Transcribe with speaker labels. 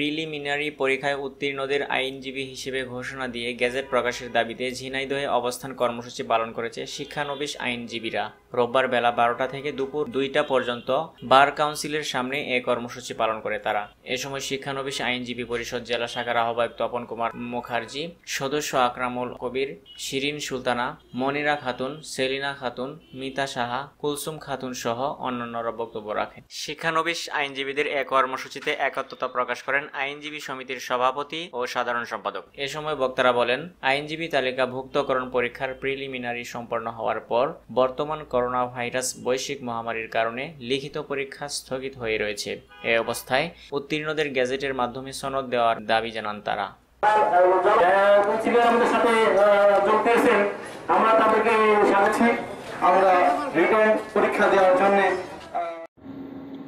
Speaker 1: Preliminary পরীক্ষায় উত্তীর্ণদের আইনজীবী হিসেবে ঘোষণা দিয়ে গেজেট প্রকাশের দাবিতে ঝিনাইদহে অবস্থান কর্মসূচি পালন করেছে শিক্ষানবিশ আইনজীবীরা। রোববার বেলা বারোটা থেকে দুপুর দুইটা পর্যন্ত বার কাউন্সিলের সামনে এ কর্মসূচি পালন করে তারা। এ সময় শিক্ষানবিশ আইনজীবী পরিষদ জেলা শাখার আহ্বায়ক তপন কুমার মুখার্জি, সদস্য আকরামুল কবির, শিরিন সুলতানা, মনিরা খাতুন, সেলিনা খাতুন, মিতা সাহা, কুলসুম খাতুন সহ অন্যান্যরা বক্তব্য রাখেন। শিক্ষানবিশ আইনজীবীদের এ কর্মসূচিতে একত্রতা প্রকাশ করেন আইনজীবী সমিতির সভাপতি ও সাধারণ সম্পাদক। এ সময় বক্তারা বলেন, আইনজীবী তালিকাভুক্তকরণ পরীক্ষার প্রিলিমিনারি সম্পন্ন হওয়ার পর বর্তমান করোনা ভাইরাস বৈশ্বিক মহামারীর কারণে লিখিত পরীক্ষা স্থগিত হয়ে রয়েছে। এ অবস্থায় উত্তীর্ণদের গ্যাজেটের মাধ্যমে সনদ দেওয়ার দাবি জানান তারা।
Speaker 2: আমরা তাদেরকে
Speaker 3: আমরা রিটার্ন পরীক্ষা দেওয়ার জন্য